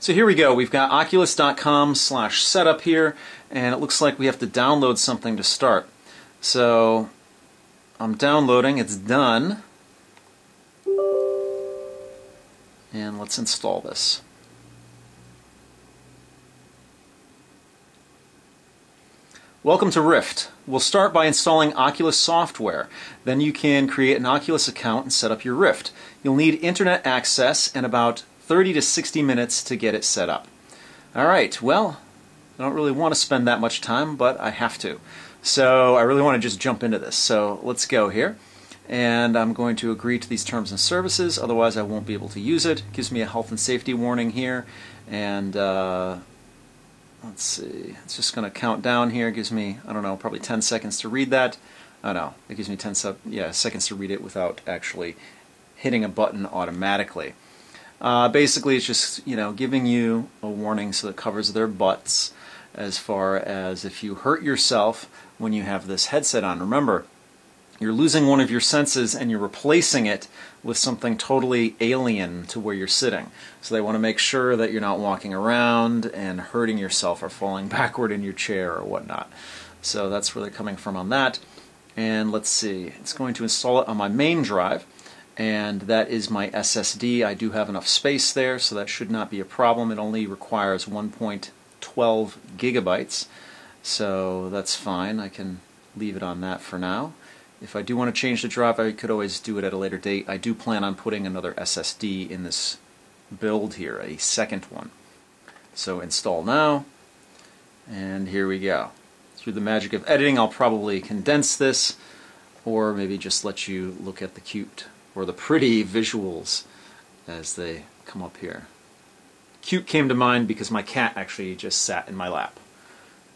So here we go. We've got oculus.com slash setup here, and it looks like we have to download something to start. So I'm downloading. It's done. And let's install this. Welcome to Rift. We'll start by installing Oculus software. Then you can create an Oculus account and set up your Rift. You'll need internet access and about 30 to 60 minutes to get it set up. Alright, well, I don't really want to spend that much time, but I have to. So I really want to just jump into this. So let's go here. And I'm going to agree to these terms and services, otherwise I won't be able to use it. it gives me a health and safety warning here. And uh, let's see, it's just going to count down here. It gives me, I don't know, probably 10 seconds to read that. Oh no, it gives me 10 yeah, seconds to read it without actually hitting a button automatically. Uh, basically, it's just you know giving you a warning so that covers their butts as far as if you hurt yourself when you have this headset on. Remember, you're losing one of your senses and you're replacing it with something totally alien to where you're sitting. So they want to make sure that you're not walking around and hurting yourself or falling backward in your chair or whatnot. So that's where they're coming from on that. And let's see, it's going to install it on my main drive and that is my SSD. I do have enough space there, so that should not be a problem. It only requires 1.12 gigabytes, so that's fine. I can leave it on that for now. If I do want to change the drive, I could always do it at a later date. I do plan on putting another SSD in this build here, a second one. So install now, and here we go. Through the magic of editing, I'll probably condense this, or maybe just let you look at the cute or the pretty visuals as they come up here. Cute came to mind because my cat actually just sat in my lap.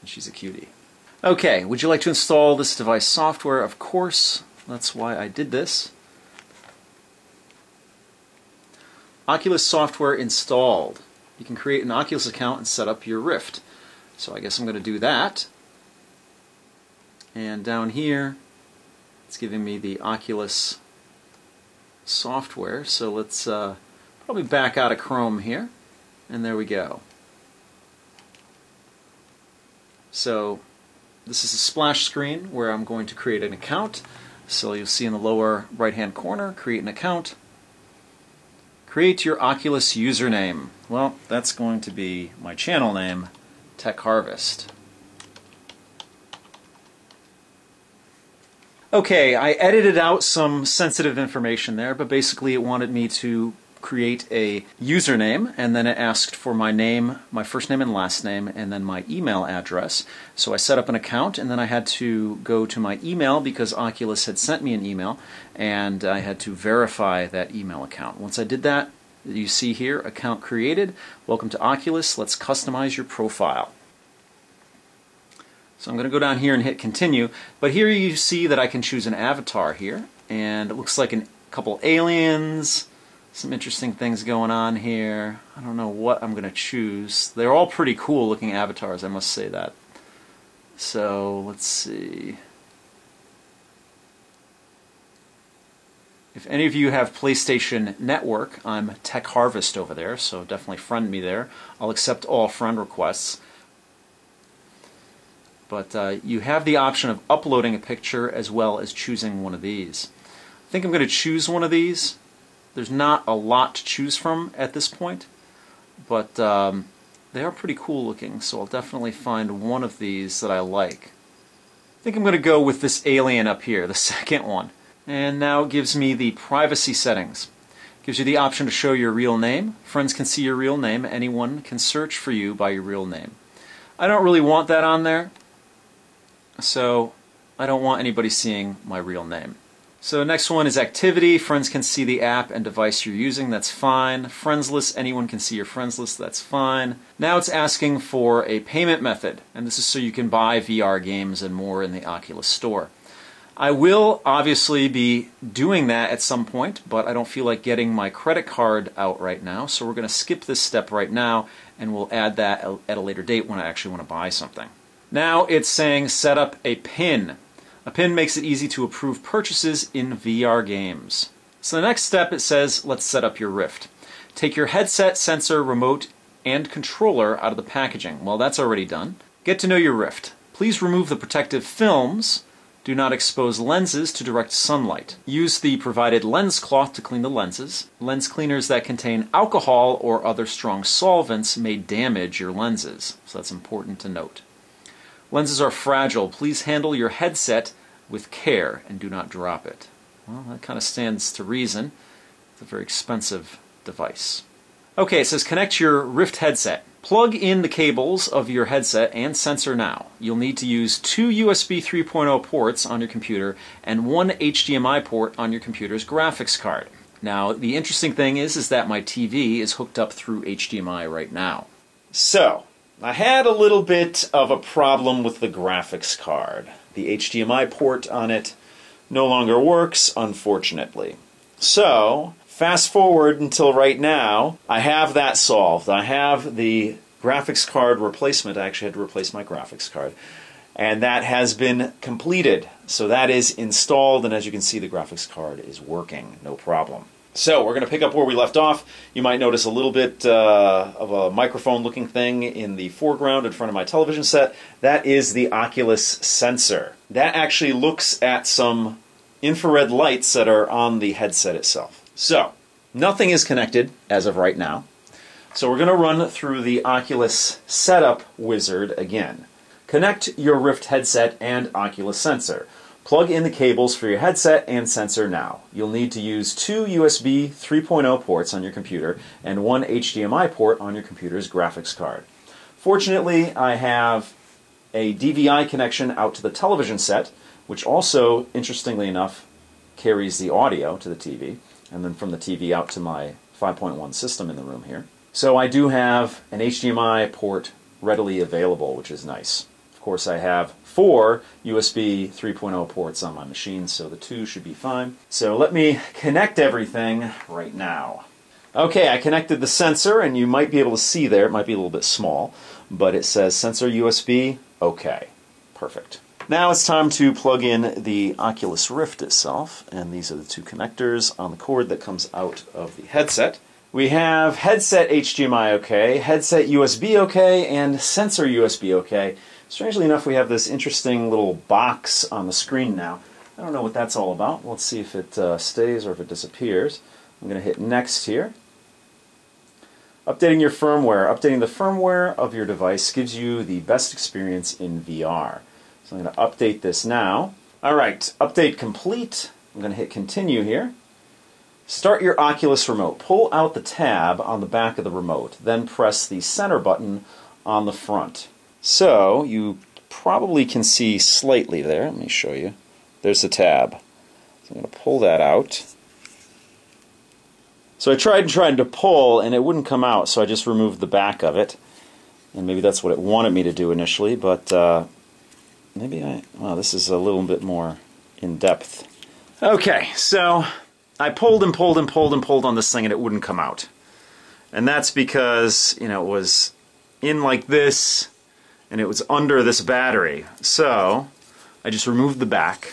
And she's a cutie. Okay, would you like to install this device software? Of course. That's why I did this. Oculus software installed. You can create an Oculus account and set up your Rift. So I guess I'm going to do that. And down here, it's giving me the Oculus software. So let's uh, probably back out of Chrome here. And there we go. So this is a splash screen where I'm going to create an account. So you'll see in the lower right hand corner, create an account. Create your Oculus username. Well, that's going to be my channel name, Tech Harvest. Okay, I edited out some sensitive information there, but basically it wanted me to create a username and then it asked for my name, my first name and last name, and then my email address. So I set up an account and then I had to go to my email because Oculus had sent me an email and I had to verify that email account. Once I did that, you see here, account created. Welcome to Oculus. Let's customize your profile. So I'm going to go down here and hit continue. But here you see that I can choose an avatar here. And it looks like a couple aliens, some interesting things going on here. I don't know what I'm going to choose. They're all pretty cool looking avatars, I must say that. So let's see. If any of you have PlayStation Network, I'm Tech Harvest over there, so definitely friend me there. I'll accept all friend requests. But uh, you have the option of uploading a picture as well as choosing one of these. I think I'm going to choose one of these. There's not a lot to choose from at this point, but um, they are pretty cool looking, so I'll definitely find one of these that I like. I think I'm going to go with this alien up here, the second one. And now it gives me the privacy settings. It gives you the option to show your real name. Friends can see your real name. Anyone can search for you by your real name. I don't really want that on there so I don't want anybody seeing my real name. So next one is activity. Friends can see the app and device you're using. That's fine. Friends list. Anyone can see your friends list. That's fine. Now it's asking for a payment method. And this is so you can buy VR games and more in the Oculus store. I will obviously be doing that at some point, but I don't feel like getting my credit card out right now. So we're going to skip this step right now and we'll add that at a later date when I actually want to buy something. Now it's saying set up a PIN. A PIN makes it easy to approve purchases in VR games. So the next step it says let's set up your Rift. Take your headset, sensor, remote, and controller out of the packaging. Well, that's already done. Get to know your Rift. Please remove the protective films. Do not expose lenses to direct sunlight. Use the provided lens cloth to clean the lenses. Lens cleaners that contain alcohol or other strong solvents may damage your lenses, so that's important to note. Lenses are fragile. Please handle your headset with care and do not drop it. Well, that kind of stands to reason. It's a very expensive device. Okay, it says connect your Rift headset. Plug in the cables of your headset and sensor now. You'll need to use two USB 3.0 ports on your computer and one HDMI port on your computer's graphics card. Now, the interesting thing is is that my TV is hooked up through HDMI right now. So, I had a little bit of a problem with the graphics card. The HDMI port on it no longer works, unfortunately. So, fast forward until right now, I have that solved. I have the graphics card replacement. I actually had to replace my graphics card. And that has been completed. So that is installed, and as you can see, the graphics card is working, no problem. So we're going to pick up where we left off. You might notice a little bit uh, of a microphone looking thing in the foreground in front of my television set. That is the Oculus sensor. That actually looks at some infrared lights that are on the headset itself. So nothing is connected as of right now. So we're going to run through the Oculus setup wizard again. Connect your Rift headset and Oculus sensor. Plug in the cables for your headset and sensor now. You'll need to use two USB 3.0 ports on your computer and one HDMI port on your computer's graphics card. Fortunately, I have a DVI connection out to the television set, which also, interestingly enough, carries the audio to the TV, and then from the TV out to my 5.1 system in the room here. So I do have an HDMI port readily available, which is nice. Of course, I have four USB 3.0 ports on my machine, so the two should be fine. So let me connect everything right now. Okay, I connected the sensor, and you might be able to see there, it might be a little bit small, but it says sensor USB, okay. Perfect. Now it's time to plug in the Oculus Rift itself, and these are the two connectors on the cord that comes out of the headset. We have headset HDMI OK, headset USB OK, and sensor USB OK. Strangely enough, we have this interesting little box on the screen now. I don't know what that's all about. Let's see if it uh, stays or if it disappears. I'm going to hit Next here. Updating your firmware. Updating the firmware of your device gives you the best experience in VR. So I'm going to update this now. All right, update complete. I'm going to hit Continue here. Start your Oculus remote. Pull out the tab on the back of the remote, then press the center button on the front. So you probably can see slightly there. Let me show you. There's the tab. So I'm going to pull that out. So I tried and tried to pull, and it wouldn't come out, so I just removed the back of it. And maybe that's what it wanted me to do initially, but uh, maybe I. Well, this is a little bit more in depth. Okay, so I pulled and pulled and pulled and pulled on this thing, and it wouldn't come out. And that's because, you know, it was in like this and it was under this battery. So I just removed the back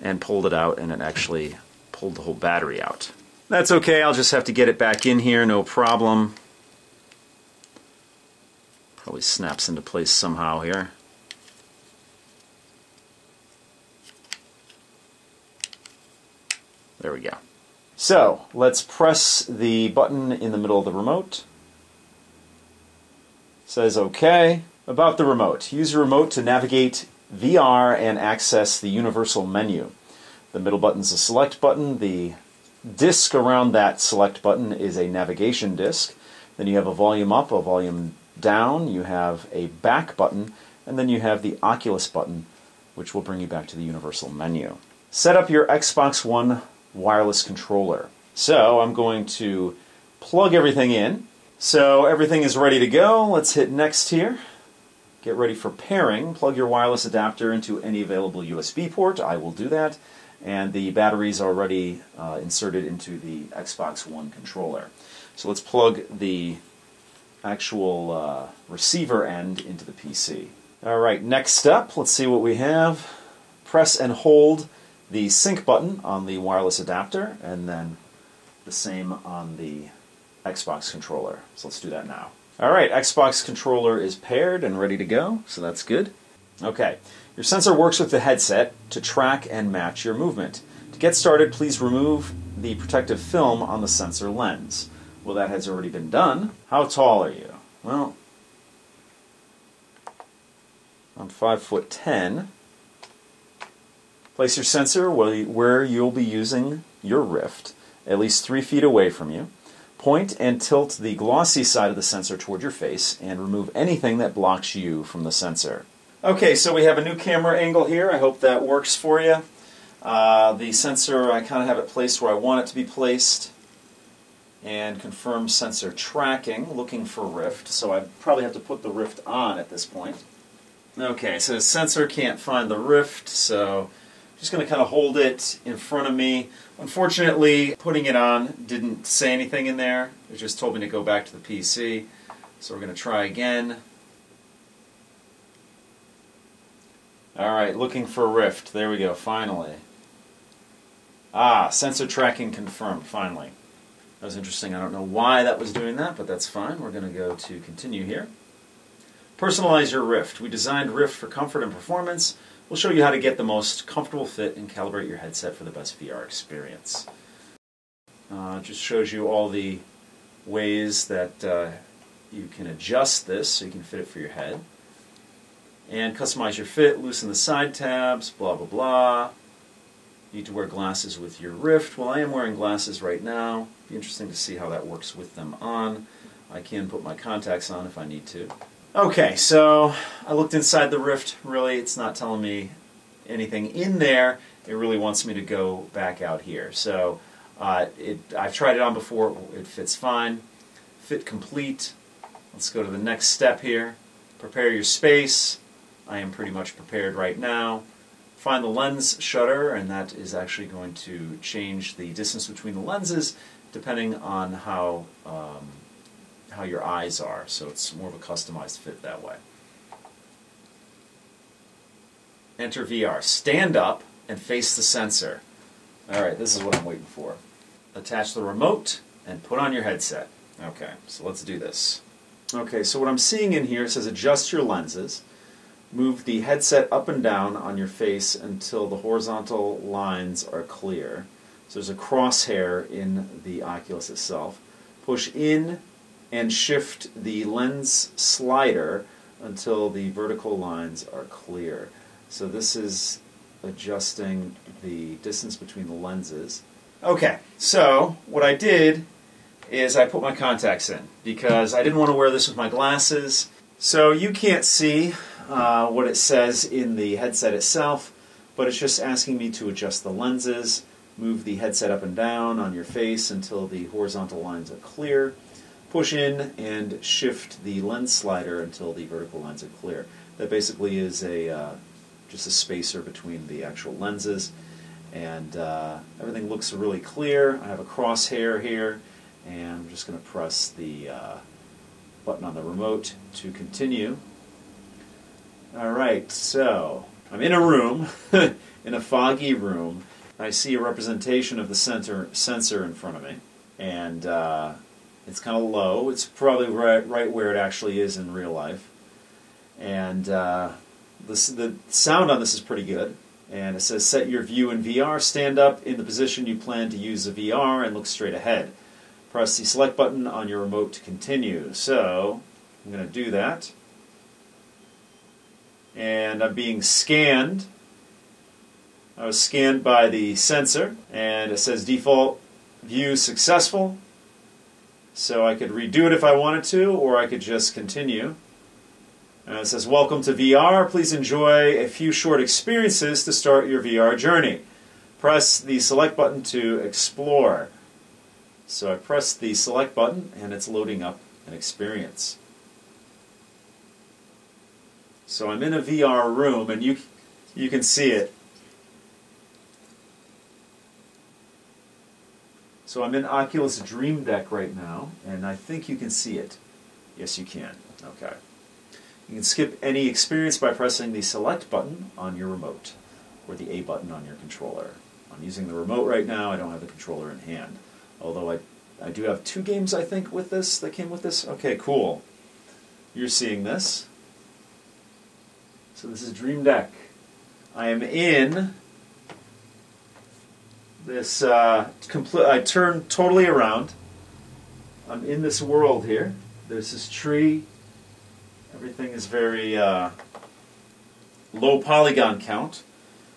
and pulled it out, and it actually pulled the whole battery out. That's okay, I'll just have to get it back in here, no problem. Probably snaps into place somehow here. There we go. So, let's press the button in the middle of the remote. It says OK. About the remote. Use the remote to navigate VR and access the universal menu. The middle button is a select button. The disk around that select button is a navigation disk. Then you have a volume up, a volume down. You have a back button. And then you have the Oculus button, which will bring you back to the universal menu. Set up your Xbox One wireless controller. So I'm going to plug everything in. So everything is ready to go. Let's hit next here. Get ready for pairing. Plug your wireless adapter into any available USB port. I will do that. And the batteries are already uh, inserted into the Xbox One controller. So let's plug the actual uh, receiver end into the PC. All right, next step, let's see what we have. Press and hold the sync button on the wireless adapter, and then the same on the Xbox controller. So let's do that now. All right, Xbox controller is paired and ready to go, so that's good. Okay, your sensor works with the headset to track and match your movement. To get started, please remove the protective film on the sensor lens. Well, that has already been done. How tall are you? Well, I'm 5 foot 10. Place your sensor where you'll be using your Rift, at least 3 feet away from you. Point and tilt the glossy side of the sensor toward your face and remove anything that blocks you from the sensor. Okay, so we have a new camera angle here. I hope that works for you. Uh, the sensor, I kind of have it placed where I want it to be placed. And confirm sensor tracking, looking for Rift. So I probably have to put the Rift on at this point. Okay, so the sensor can't find the Rift, so just going to kind of hold it in front of me. Unfortunately, putting it on didn't say anything in there. It just told me to go back to the PC. So we're going to try again. All right, looking for Rift. There we go, finally. Ah, sensor tracking confirmed, finally. That was interesting. I don't know why that was doing that, but that's fine. We're going to go to continue here. Personalize your Rift. We designed Rift for comfort and performance. We'll show you how to get the most comfortable fit and calibrate your headset for the best VR experience. Uh, just shows you all the ways that uh, you can adjust this so you can fit it for your head. And customize your fit, loosen the side tabs, blah blah blah. Need to wear glasses with your Rift. Well, I am wearing glasses right now. Be interesting to see how that works with them on. I can put my contacts on if I need to. Okay, so I looked inside the Rift. Really, it's not telling me anything in there. It really wants me to go back out here. So uh, it, I've tried it on before. It fits fine. Fit complete. Let's go to the next step here. Prepare your space. I am pretty much prepared right now. Find the lens slider, and that is actually going to change the distance between the lenses depending on how um, how your eyes are, so it's more of a customized fit that way. Enter VR. Stand up and face the sensor. All right, this is what I'm waiting for. Attach the remote and put on your headset. Okay, so let's do this. Okay, so what I'm seeing in here says adjust your lenses. Move the headset up and down on your face until the horizontal lines are clear. So there's a crosshair in the Oculus itself. Push in and shift the lens slider until the vertical lines are clear. So this is adjusting the distance between the lenses. Okay, so what I did is I put my contacts in because I didn't want to wear this with my glasses. So you can't see uh, what it says in the headset itself, but it's just asking me to adjust the lenses, move the headset up and down on your face until the horizontal lines are clear push in and shift the lens slider until the vertical lines are clear. That basically is a uh, just a spacer between the actual lenses, and uh, everything looks really clear. I have a crosshair here, and I'm just going to press the uh, button on the remote to continue. All right, so I'm in a room, in a foggy room. I see a representation of the center sensor in front of me, and uh, it's kind of low. It's probably right, right where it actually is in real life. And uh, the sound on this is pretty good. And it says set your view in VR, stand up in the position you plan to use the VR, and look straight ahead. Press the select button on your remote to continue. So I'm going to do that. And I'm being scanned. I was scanned by the sensor, and it says default view successful. So I could redo it if I wanted to, or I could just continue. And it says, Welcome to VR. Please enjoy a few short experiences to start your VR journey. Press the select button to explore. So I press the select button and it's loading up an experience. So I'm in a VR room and you, you can see it. So I'm in Oculus Dream Deck right now, and I think you can see it. Yes, you can. Okay. You can skip any experience by pressing the select button on your remote, or the A button on your controller. I'm using the remote right now, I don't have the controller in hand. Although I, I do have two games, I think, with this, that came with this. Okay, cool. you're seeing this. So this is Dream Deck. I am in this uh, complete. I turn totally around. I'm in this world here. There's this tree. Everything is very uh, low polygon count,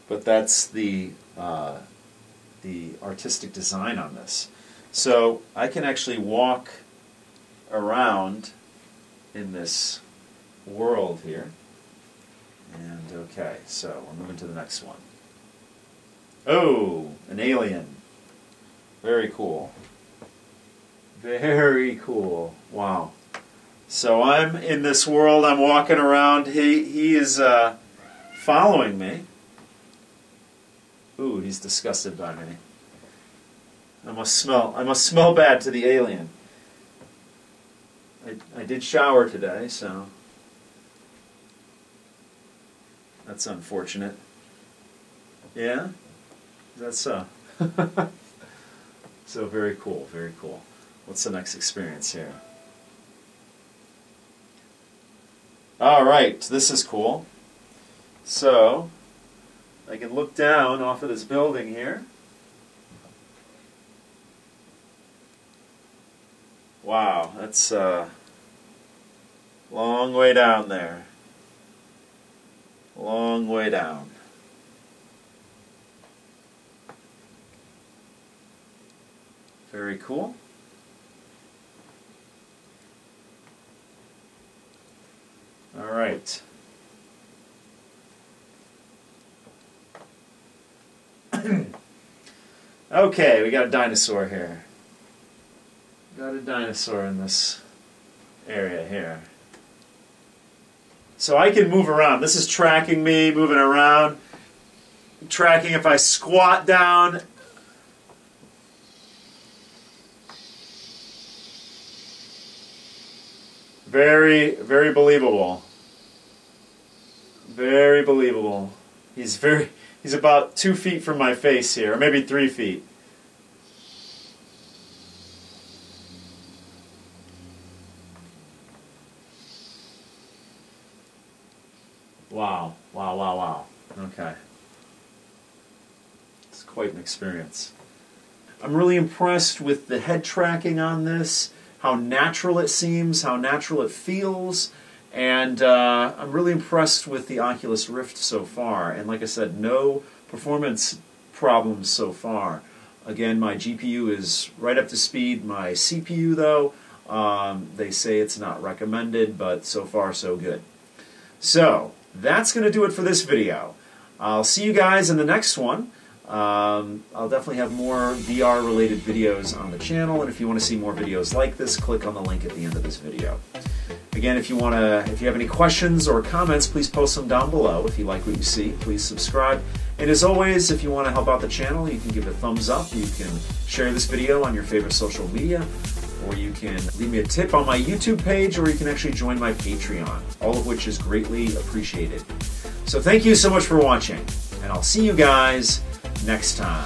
but that's the uh, the artistic design on this. So I can actually walk around in this world here. And okay, so we're moving to the next one. Oh, an alien. Very cool. Very cool. Wow. So I'm in this world. I'm walking around. He he is uh, following me. Ooh, he's disgusted by me. I must smell. I must smell bad to the alien. I I did shower today, so that's unfortunate. Yeah, that's uh. so very cool. Very cool. What's the next experience here? All right, this is cool. So, I can look down off of this building here. Wow, that's a uh, long way down there. Long way down. Very cool. All right. okay, we got a dinosaur here. Got a dinosaur in this area here. So I can move around. This is tracking me, moving around. Tracking if I squat down. Very, very believable. Very believable. He's very he's about two feet from my face here, or maybe three feet. Wow, wow, wow, wow. Okay. It's quite an experience. I'm really impressed with the head tracking on this, how natural it seems, how natural it feels. And uh, I'm really impressed with the Oculus Rift so far. And like I said, no performance problems so far. Again, my GPU is right up to speed. My CPU, though, um, they say it's not recommended, but so far so good. So, that's going to do it for this video. I'll see you guys in the next one. Um, I'll definitely have more VR related videos on the channel, and if you want to see more videos like this, click on the link at the end of this video. Again, if you want to, if you have any questions or comments, please post them down below. If you like what you see, please subscribe. And as always, if you want to help out the channel, you can give it a thumbs up. You can share this video on your favorite social media, or you can leave me a tip on my YouTube page, or you can actually join my Patreon, all of which is greatly appreciated. So thank you so much for watching, and I'll see you guys next time.